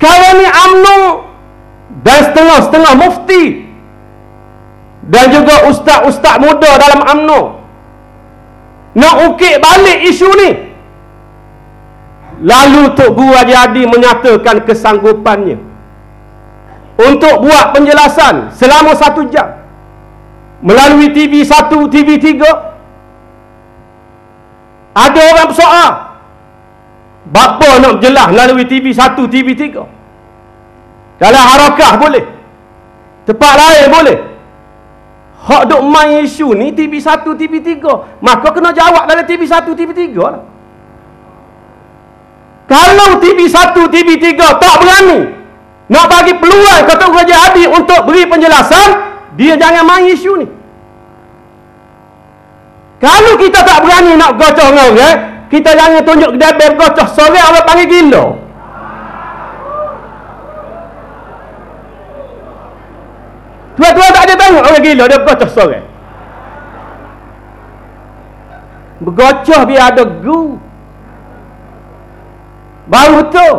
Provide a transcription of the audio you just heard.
UMNO dan setengah-setengah mufti dan juga ustaz-ustaz muda dalam UMNO. Nak ukit balik isu ni. Lalu Tok Guru Haji Adi menyatakan kesanggupannya untuk buat penjelasan selama satu jam melalui TV 1, TV 3 ada orang bersoal Bapa nak jelas melalui TV 1, TV 3 Kalau harakah boleh. Tempat lain boleh. Hak duk main isu ni TV 1, TV 3 Maka kena jawab dalam TV 1, TV 3 lah. Kalau TV 1, TV 3 tak berani Nak bagi peluang kata Raja Hadi untuk beri penjelasan Dia jangan main isu ni. Kalau kita tak berani nak gocoh dengan orang, kita jangan tunjuk kedai beb gocoh. Sore orang panggil gila. Tua-tua tak ada tengok orang gila dia gocoh sore. Bergocoh biar ada gu. Baru tu.